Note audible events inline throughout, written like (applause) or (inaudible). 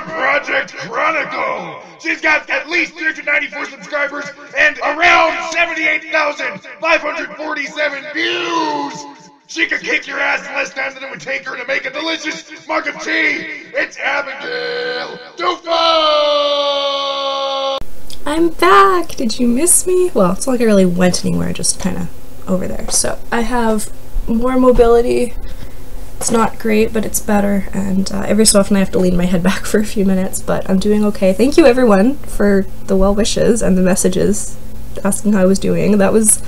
Project Chronicle. She's got at least 394 subscribers and around 78,547 views. She could kick your ass less time than it would take her to make a delicious mug of tea. It's Abigail Dufo! I'm back! Did you miss me? Well, it's not like I really went anywhere, just kind of over there. So I have more mobility. It's not great, but it's better, and uh, every so often I have to lean my head (laughs) back for a few minutes, but I'm doing okay. Thank you everyone for the well wishes and the messages asking how I was doing. That was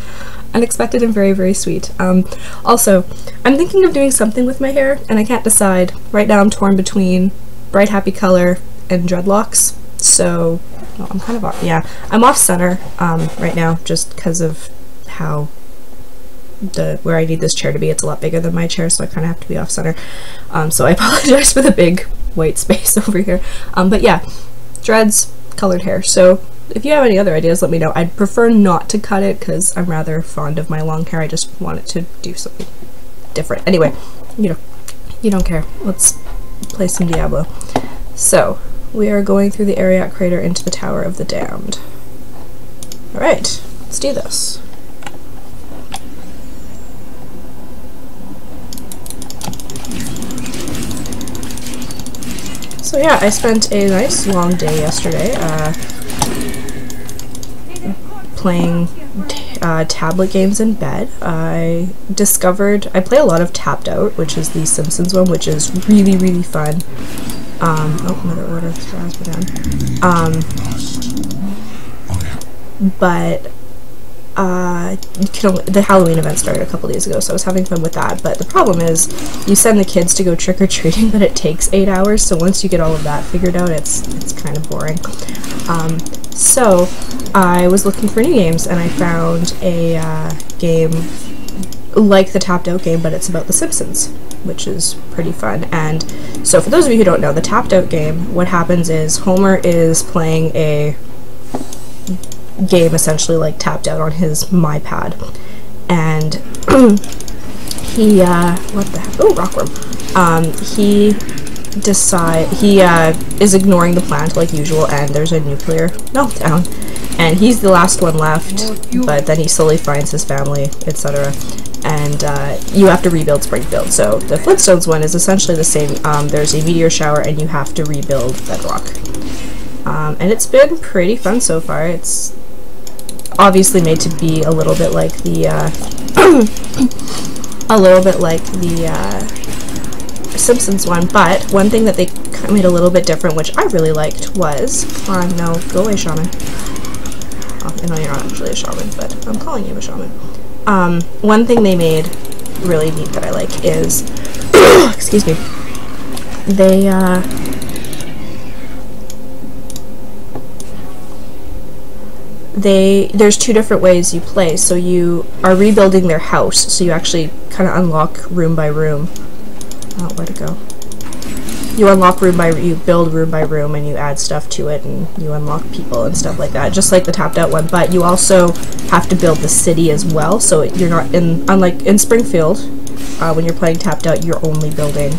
unexpected and very, very sweet. Um, also, I'm thinking of doing something with my hair, and I can't decide. Right now I'm torn between bright happy color and dreadlocks, so well, I'm kind of off, yeah. I'm off center um, right now just because of how the where I need this chair to be. It's a lot bigger than my chair, so I kind of have to be off center. Um, so I (laughs) apologize for the big white space (laughs) over here. Um, but yeah, dreads, colored hair. So if you have any other ideas, let me know. I'd prefer not to cut it because I'm rather fond of my long hair. I just want it to do something different. Anyway, you know, you don't care. Let's play some Diablo. So, we are going through the Arreat Crater into the Tower of the Damned. Alright, let's do this. So yeah, I spent a nice long day yesterday uh, playing uh, tablet games in bed. I discovered, I play a lot of Tapped Out, which is the Simpsons one, which is really, really fun. Um, oh, another order of Rasputin. Um, but uh, the Halloween event started a couple days ago, so I was having fun with that. But the problem is, you send the kids to go trick or treating, (laughs) but it takes eight hours. So once you get all of that figured out, it's it's kind of boring. Um, so I was looking for new games, and I found a uh, game like the Tapped Out game, but it's about The Simpsons, which is pretty fun. And so for those of you who don't know, the Tapped Out game, what happens is Homer is playing a game essentially like tapped out on his MyPad. And (clears throat) he, uh, what the heck? Oh, rockworm. Um, he decide he uh, is ignoring the plant like usual and there's a nuclear meltdown. And he's the last one left but then he slowly finds his family etc and uh, you have to rebuild Springfield. So the Flintstones one is essentially the same. Um, there's a meteor shower and you have to rebuild Bedrock. Um, and it's been pretty fun so far. It's obviously made to be a little bit like the, uh, (coughs) a little bit like the, uh, Simpsons one, but one thing that they made a little bit different, which I really liked, was, oh no, go away, shaman. Oh, I know you're not actually a shaman, but I'm calling you a shaman. Um, one thing they made really neat that I like is, (coughs) excuse me, they, uh, they there's two different ways you play. So you are rebuilding their house, so you actually kind of unlock room by room. Oh, where to go? You unlock room by you build room by room, and you add stuff to it, and you unlock people and stuff like that, just like the tapped out one. But you also have to build the city as well, so you're not in unlike in Springfield, uh, when you're playing tapped out, you're only building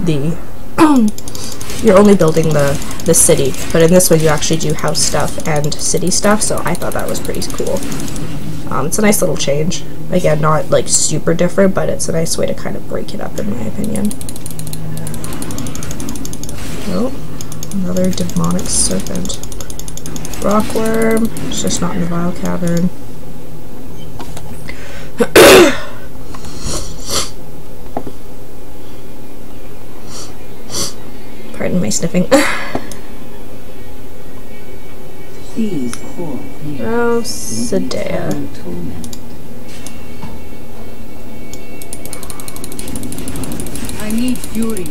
the (clears throat) you're only building the, the city, but in this one you actually do house stuff and city stuff, so I thought that was pretty cool. Um, it's a nice little change. Again, not like super different, but it's a nice way to kind of break it up in my opinion. Oh, another demonic serpent. Rockworm, it's just not in the Vile Cavern. (clears throat) Pardon my sniffing. (laughs) oh, Cydaea. I need fury.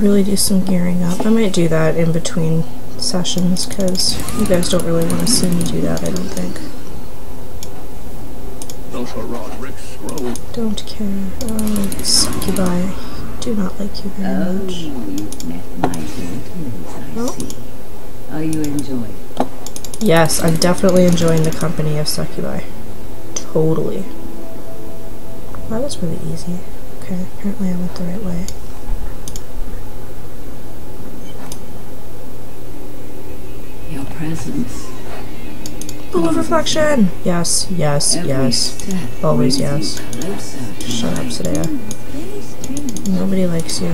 really do some gearing up. I might do that in between sessions because you guys don't really want to see me do that, I don't think. Those are raw bricks. control. Don't care. Oh, succubi. Do not like you very Oh, much. you've met my daughters, I Oh. see. Are you enjoying? Yes, I'm definitely enjoying the company of succubi. Totally. That was really easy. Okay, apparently I went the right way. Your presence. Pool of reflection! Yes, yes, Every yes. Always yes. you closer to Shut up, Cydaea. Nobody likes you.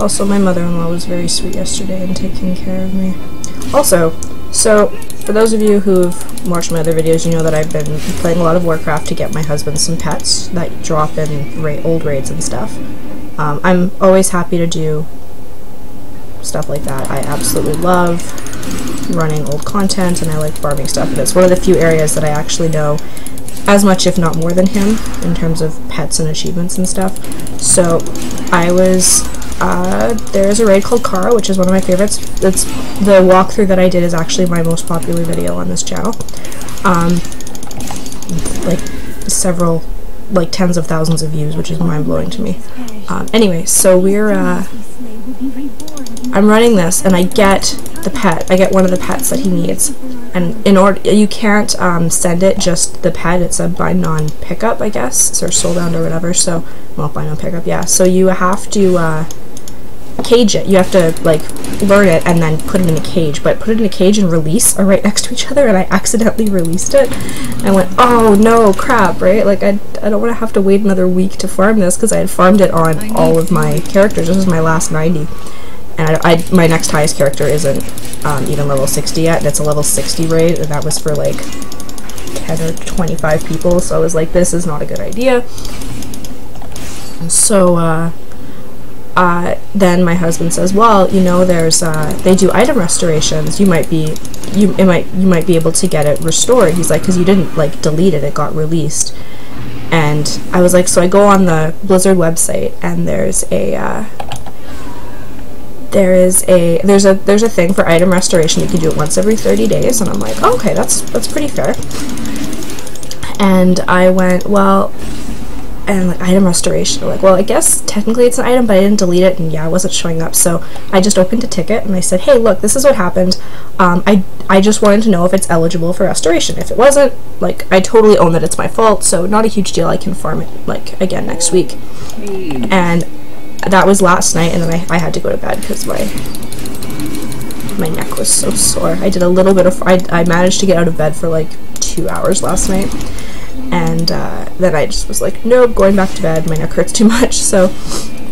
Also, my mother-in-law was very sweet yesterday in taking care of me. Also, so for those of you who've watched my other videos, you know that I've been playing a lot of Warcraft to get my husband some pets that drop in ra- old raids and stuff. Um, I'm always happy to do stuff like that. I absolutely love running old content and I like farming stuff. And it's one of the few areas that I actually know as much, if not more than him, in terms of pets and achievements and stuff. So I was, there's a raid called Kara, which is one of my favorites. It's the walkthrough that I did is actually my most popular video on this channel. Um, like several, like tens of thousands of views, which is mind blowing to me. Um, anyway, so we're, uh, I'm running this and I get the pet. I get one of the pets that he needs. And in order, you can't um, send it just the pet. It's a bind non pickup, I guess, or soulbound or whatever. So, well, bind non pickup, yeah. So you have to uh, cage it. You have to like learn it and then put it in a cage. But put it in a cage and release are right next to each other. And I accidentally released it. I went, oh no, crap, right? Like I, I don't want to have to wait another week to farm this because I had farmed it on all of my characters. This was my last 90 and I, I my next highest character isn't um, even level 60 yet and it's a level 60 raid and that was for like 10 or 25 people so I was like this is not a good idea so uh, uh, then my husband says well you know there's uh, they do item restorations. You might be you it might you might be able to get it restored. He's like because you didn't like delete it. It got released and I was like so I go on the Blizzard website and there's a uh, there is a there's a there's a thing for item restoration. You can do it once every 30 days. And i'm like oh, okay that's that's pretty fair. And i went well and like item restoration. Like well i guess technically it's an item but i didn't delete it. And yeah it wasn't showing up. So i just opened a ticket and i said hey look this is what happened. Um, i i just wanted to know if it's eligible for restoration. If it wasn't like i totally own that it's my fault so not a huge deal. I can farm it like again next week. And that was last night and then I, I had to go to bed because my my neck was so sore. I did a little bit of I, I managed to get out of bed for like two hours last night and uh, then i just was like nope going back to bed. My neck hurts too much. So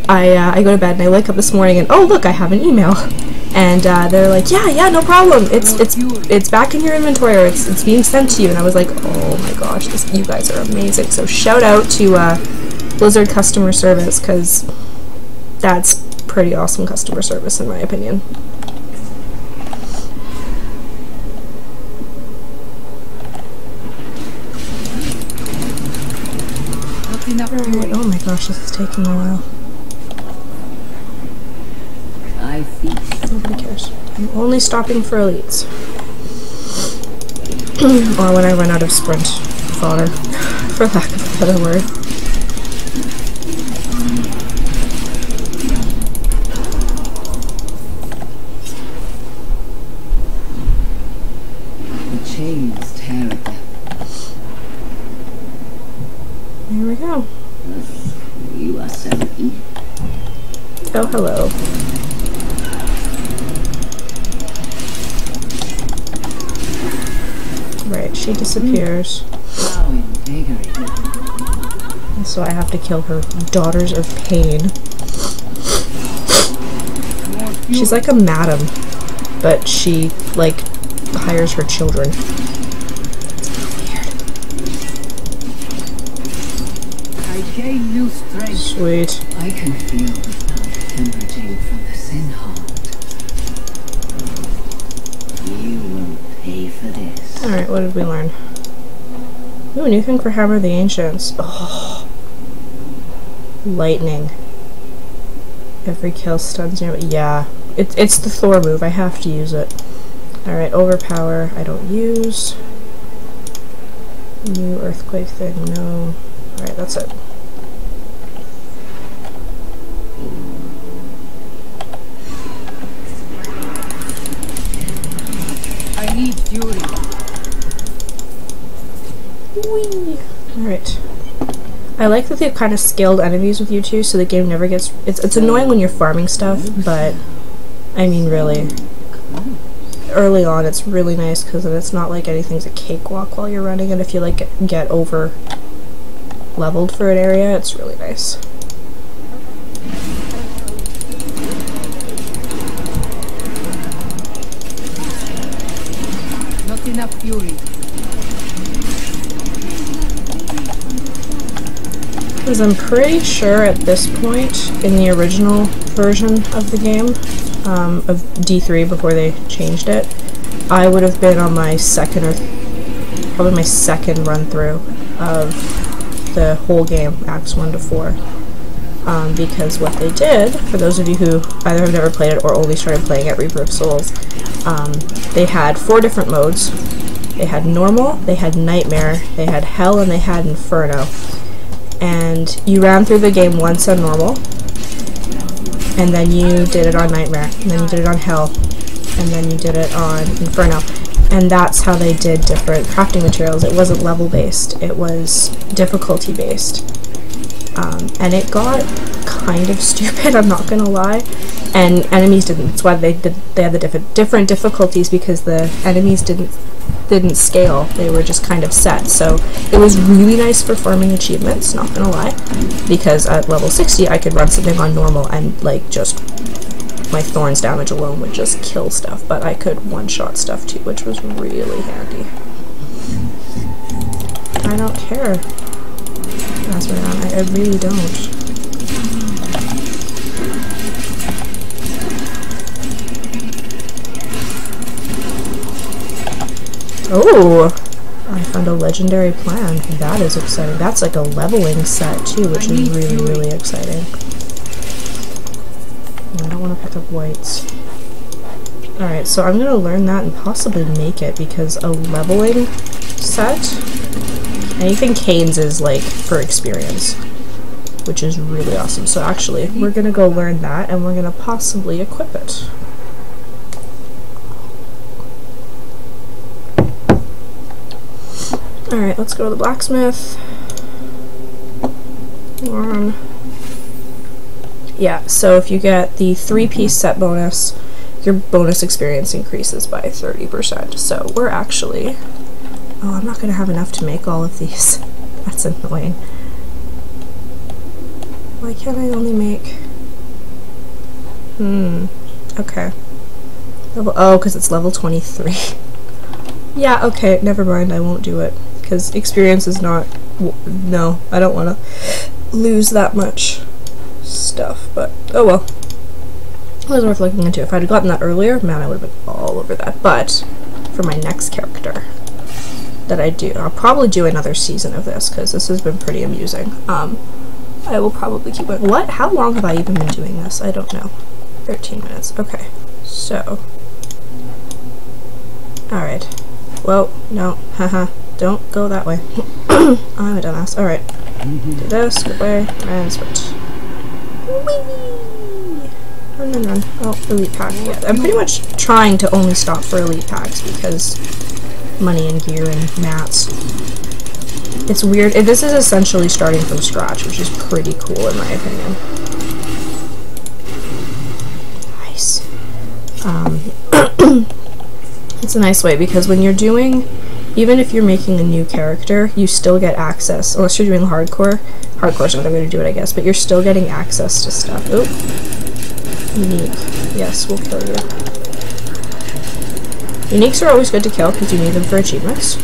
I, uh, I go to bed and I wake up this morning and oh look I have an email. And uh, they're like yeah yeah no problem. It's it's it's back in your inventory or it's it's being sent to you. And I was like oh my gosh this, you guys are amazing. So shout out to uh, Blizzard customer service because that's pretty awesome customer service in my opinion. Not enough fury. Oh my gosh, this is taking a while. I feast. Nobody cares. I'm only stopping for elites. (clears throat) or when I run out of sprint fodder, (laughs) for lack of a better word. Have to kill her daughters of pain. She's like a madam, but she, like, hires her children. I gain new strength. Sweet. I can feel the blood hemorrhaging from the sin heart. You will pay for this. Alright, what did we learn? Ooh, new thing for Hammer the Ancients. Oh. Lightning. Every kill stuns you. Yeah. It, it's the Thor move. I have to use it. Alright, overpower. I don't use. New earthquake thing. No. Alright, that's it. I need fury. Whee! Alright. I like that they've kind of scaled enemies with you two, so the game never gets. It's, it's annoying when you're farming stuff, but. I mean, really. Early on, it's really nice because it's not like anything's a cakewalk while you're running, and if you like get over leveled for an area, it's really nice. Not enough fury. Because I'm pretty sure at this point in the original version of the game, um, of D3 before they changed it, I would have been on my second or probably my second run through of the whole game, Acts 1 to 4. Um, because what they did, for those of you who either have never played it or only started playing at Reaper of Souls, um, they had four different modes. They had normal, they had nightmare, they had hell, and they had inferno and you ran through the game once on normal, and then you did it on Nightmare, and then you did it on Hell, and then you did it on Inferno. And that's how they did different crafting materials. It wasn't level based, it was difficulty based. Um, and it got kind of (laughs) stupid, I'm not gonna lie. And enemies didn't. That's why they did. They had the different different difficulties because the enemies didn't didn't scale. They were just kind of set. So it was really nice for farming achievements, not gonna lie. Because at level 60 I could run something on normal and like just my thorns damage alone would just kill stuff, but I could one-shot stuff too, which was really handy. I don't care. That's right. I, I really don't. Oh! I found a legendary plan. That is exciting. That's like a leveling set too, which is really, really exciting. I don't want to pick up whites. Alright, so I'm going to learn that and possibly make it because a leveling set, anything Canes is like for experience, which is really awesome. So actually, we're going to go learn that and we're going to possibly equip it. Alright, let's go to the blacksmith. Yeah, so if you get the three-piece set bonus, your bonus experience increases by 30%. So we're actually... Oh, I'm not going to have enough to make all of these. (laughs) That's annoying. Why can't I only make... Hmm. Okay. Level, oh, because it's level 23. (laughs) yeah, okay, never mind, I won't do it. Because experience is not... No, I don't want to lose that much stuff, but oh well. It was worth looking into. If I'd gotten that earlier, man, I would have been all over that. But for my next character that I do, I'll probably do another season of this because this has been pretty amusing. Um, I will probably keep it. What? How long have I even been doing this? I don't know. 13 minutes. Okay. So. Alright. Well, No. Haha. (laughs) don't go that way. (coughs) I'm a dumbass. Alright. Do this, go away, and switch. Whee! Run, run, run. Oh, elite pack. I'm pretty much trying to only stop for elite packs because money and gear and mats. It's weird. This is essentially starting from scratch, which is pretty cool in my opinion. Nice. Um, (coughs) it's a nice way because when you're doing even if you're making a new character, you still get access, unless you're doing hardcore. Hardcore's another way to do it, I guess, but you're still getting access to stuff. Oop. Unique. Yes, we'll kill you. Uniques are always good to kill because you need them for achievements.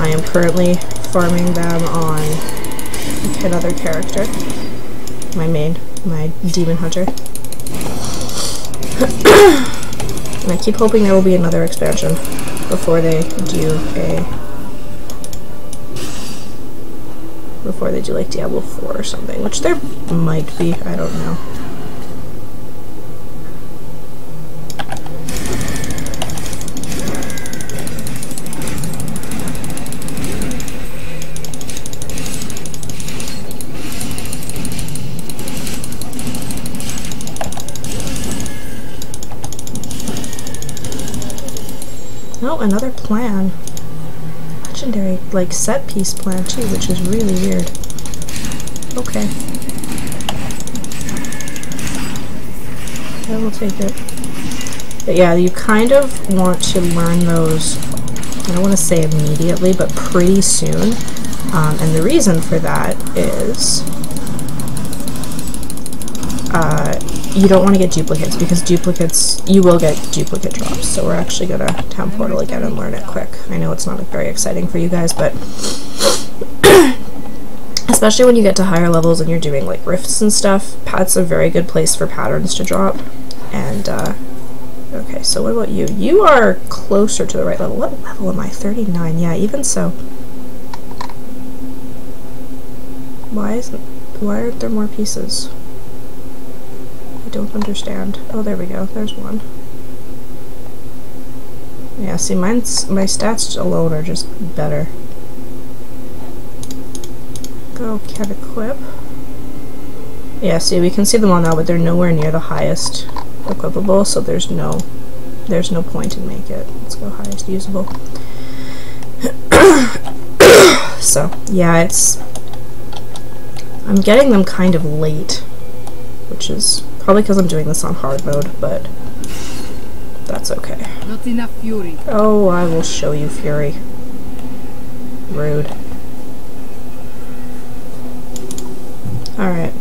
I am currently farming them on another character. My main, my demon hunter. (coughs) and I keep hoping there will be another expansion before they do a before they do like Diablo 4 or something, which there might be, I don't know. Oh, another plan. Legendary, like, set piece plan too, which is really weird. Okay. I will take it. But yeah, you kind of want to learn those, I don't want to say immediately, but pretty soon. Um, and the reason for that is uh, you don't want to get duplicates because duplicates, you will get duplicate drops. So we're actually going to town portal again and learn it quick. I know it's not very exciting for you guys, but (coughs) especially when you get to higher levels and you're doing like rifts and stuff, that's a very good place for patterns to drop. And, uh, okay, so what about you? You are closer to the right level. What level am I? 39. Yeah, even so. Why isn't, why aren't there more pieces? Don't understand. Oh, there we go. There's one. Yeah, see, mine's, my stats alone are just better. Go can equip. Yeah, see, we can see them all now, but they're nowhere near the highest equipable, so there's no, there's no point in make it. Let's go highest usable. (coughs) so, yeah, it's, I'm getting them kind of late, which is probably because I'm doing this on hard mode, but that's okay. Not enough fury. Oh, I will show you fury. Rude. Alright.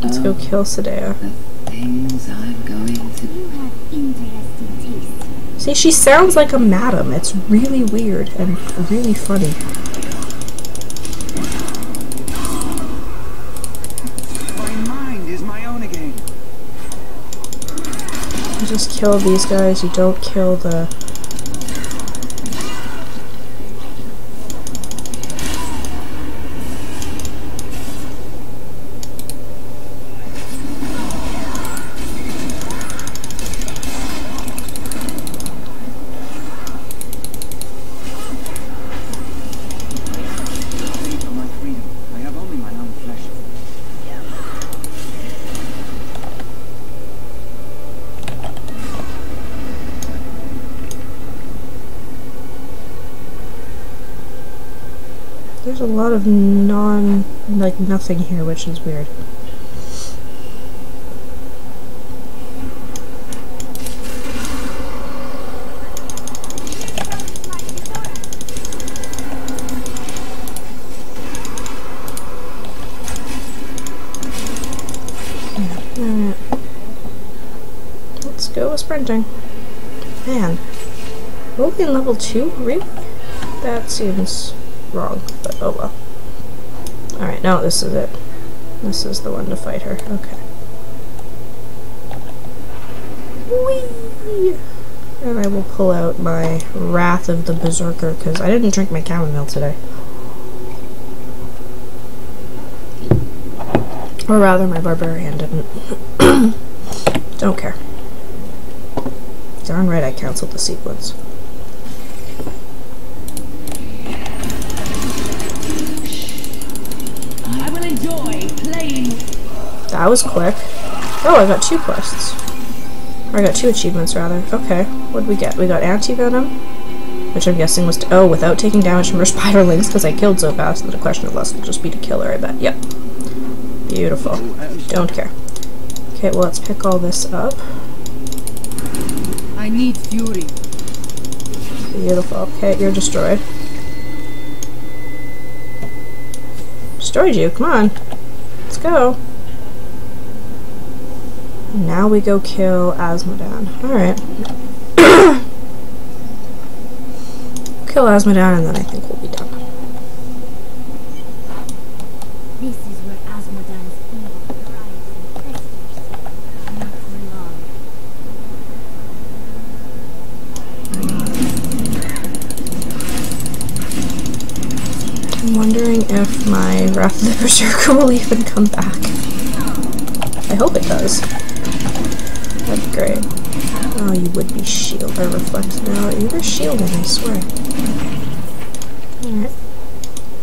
Let's go kill Cydaea. The things I'm going to You have interesting taste. See, she sounds like a madam. It's really weird and really funny. My mind is my own again. You just kill these guys, you don't kill the... Fighting for my freedom. I have only my own flesh. There's a lot of non... like nothing here, which is weird. Let's go with sprinting. Man. Only in level 2? Really? That seems wrong, but oh well. Alright, now this is it. This is the one to fight her. Okay. Whee! And I will pull out my Wrath of the Berserker, because I didn't drink my chamomile today. Or rather, my barbarian didn't. (coughs) Don't care. Darn right I canceled the sequence. I will enjoy playing. That was quick. Oh, I got two quests. Or I got two achievements, rather. Okay, what did we get? We got Anti-Venom, which I'm guessing was to- oh, without taking damage from her (laughs) spiderlings, because I killed so fast that the question of us will just be to kill her, I bet. Yep. Beautiful. Don't care. Okay, well, let's pick all this up. I need fury. Beautiful. Okay, you're destroyed. Destroyed you, come on. Let's go. Now we go kill Azmodan. Alright. (coughs) kill Azmodan and then I think we'll be done. This is where Azmodan's evil thrives and festers. Not for long. I'm wondering if my Wrath of the Berserker (laughs) will even come back. I hope it does. That'd be great. Oh, you would be shield or reflect. No, you were shielding, I swear. Alright.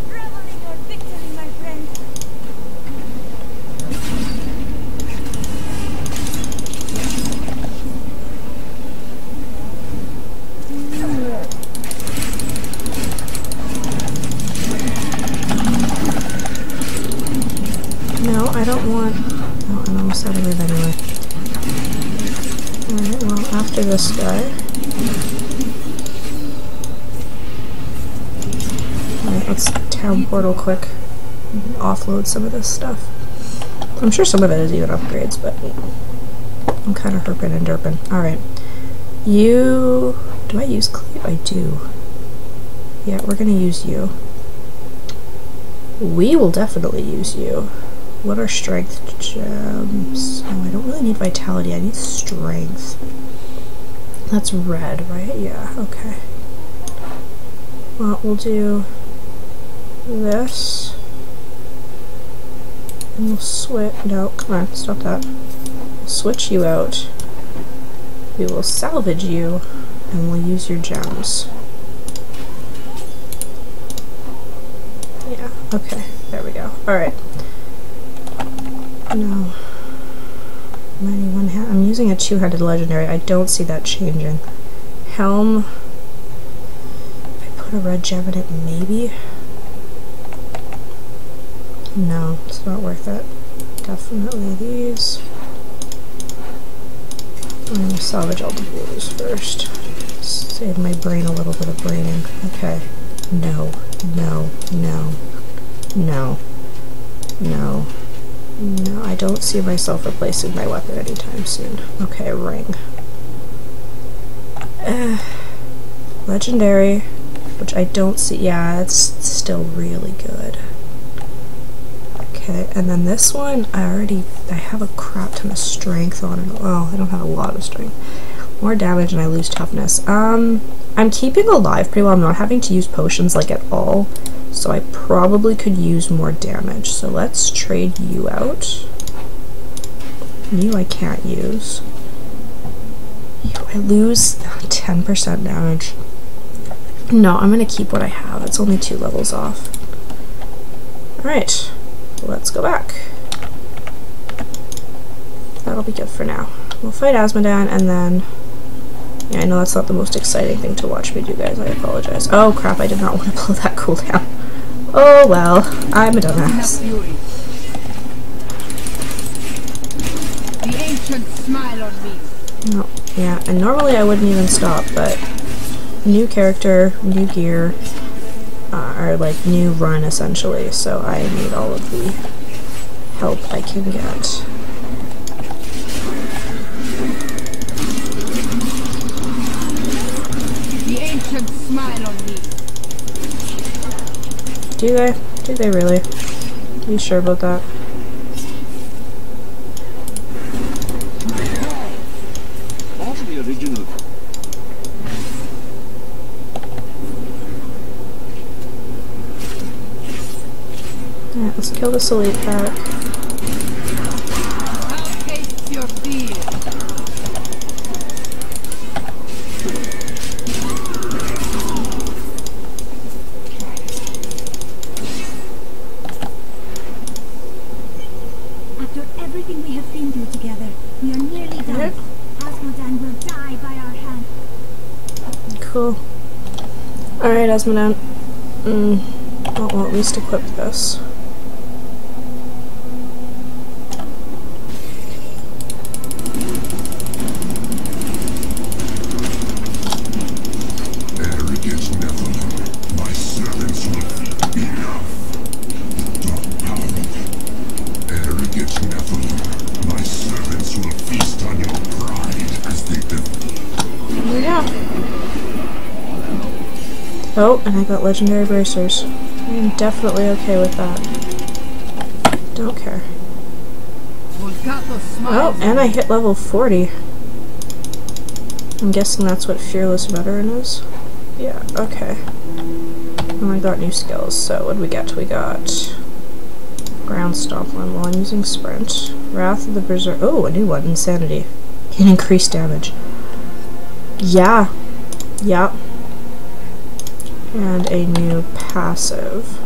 Revel in your victory, my friend. after this guy. Alright, let's town portal quick. Offload some of this stuff. I'm sure some of it is even upgrades, but I'm kind of herping and derping. Alright. You... Do I use cleave? I do. Yeah, we're gonna use you. We will definitely use you. What are strength gems? Oh, I don't really need vitality. I need strength. That's red, right? Yeah, okay. Well, we'll do this. And we'll switch. No, come on, stop that. We'll switch you out. We will salvage you, and we'll use your gems. Yeah, okay. There we go. Alright. No. I'm using a two-handed legendary. I don't see that changing. Helm. If I put a red gem in it, maybe? No, it's not worth it. Definitely these. I'm gonna salvage all the blues first. Save my brain a little bit of braining. Okay. No. No. No. No. No. No, I don't see myself replacing my weapon anytime soon. Okay, ring. Uh, legendary, which I don't see. Yeah, it's still really good. Okay, and then this one, I already, I have a crap ton of strength on it. Well, I don't have a lot of strength. More damage and I lose toughness. Um, I'm keeping alive pretty well. I'm not having to use potions like at all. So I probably could use more damage. So let's trade you out. You I can't use. You, I lose (laughs) 10% damage. No, I'm going to keep what I have. It's only two levels off. Alright, let's go back. That'll be good for now. We'll fight Azmodan and then... Yeah, I know that's not the most exciting thing to watch me do, guys. I apologize. Oh crap, I did not (laughs) want to blow that cooldown. Oh well, I'm a dumbass. The ancient smile on me. No, yeah, and normally I wouldn't even stop, but new character, new gear, or like new run essentially, so I need all of the help I can get. The ancient smile on me. Do they? Do they really? Are you sure about that? All the original Alright, let's kill this elite pack. How tastes your fear? After everything we have been through together, we are nearly done. Yep. Azmodan will die by our hand. Cool. Alright, Esmeralda. Mm, well, we'll at least equip this. Arrogant Nephilim, my servants will enough. Dark power. Arrogant Nephilim, my servants will feast on your pride as they defeat. Here we go. Oh, and I got legendary bracers. I am definitely okay with that. Don't care. Oh, and I hit level 40. I'm guessing that's what Fearless Veteran is. Yeah, okay. And I got new skills, so what do we get? We got Ground Stomp one while I'm using Sprint. Wrath of the Berserk. Oh, a new one, Insanity. Can increase damage. Yeah. Yep. And a new passive.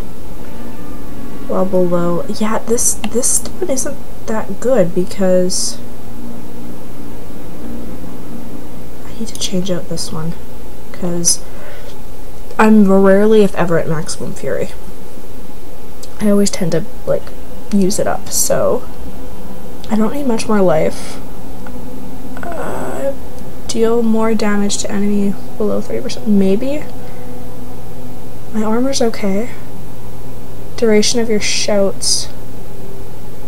Well below. Yeah, this this one isn't that good because I need to change out this one because I'm rarely, if ever, at maximum fury. I always tend to like use it up, so I don't need much more life. Uh, deal more damage to enemy below 30%. Maybe? My armor's okay. Duration of your shouts.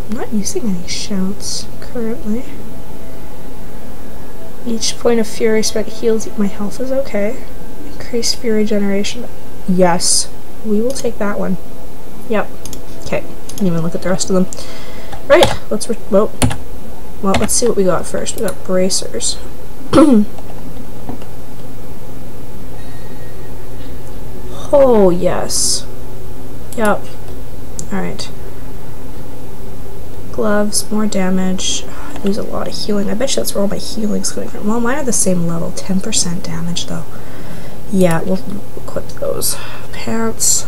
I'm not using any shouts currently. Each point of fury spent heals my health is okay. Increased fury generation. Yes. We will take that one. Yep. Okay. Didn't even look at the rest of them. Right. Let's well, well, let's see what we got first. We got bracers. (clears throat) oh yes. Yep. Alright. Gloves, more damage. I lose a lot of healing. I bet you that's where all my healing's coming from. Well, mine are the same level. 10% damage, though. Yeah, we'll equip those. Pants.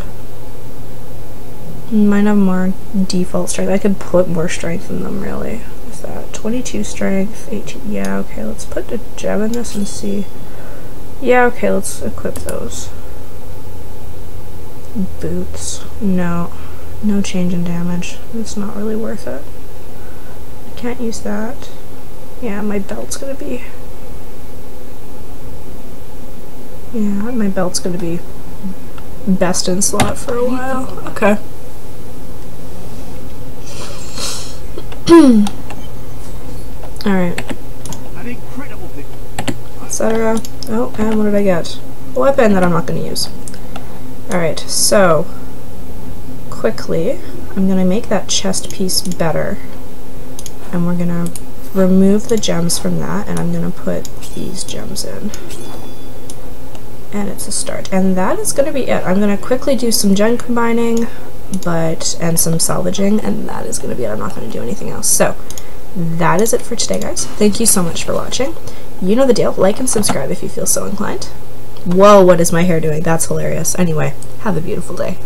Hmm, mine have more default strength. I could put more strength in them, really. What's that? 22 strength, 18. Yeah, okay, let's put the gem in this and see. Yeah, okay, let's equip those. Boots. No. No change in damage. It's not really worth it. I can't use that. Yeah, my belt's gonna be... Yeah, my belt's gonna be best in slot for a while. Okay. (clears throat) Alright. An incredible. Etc. Oh, and what did I get? A weapon that I'm not going to use. Alright, so quickly, I'm going to make that chest piece better. And we're going to remove the gems from that, and I'm going to put these gems in. And it's a start. And that is going to be it. I'm going to quickly do some gen combining, but and some salvaging, and that is going to be it. I'm not going to do anything else. So, that is it for today, guys. Thank you so much for watching. You know the deal. Like and subscribe if you feel so inclined. Whoa, what is my hair doing? That's hilarious. Anyway, have a beautiful day.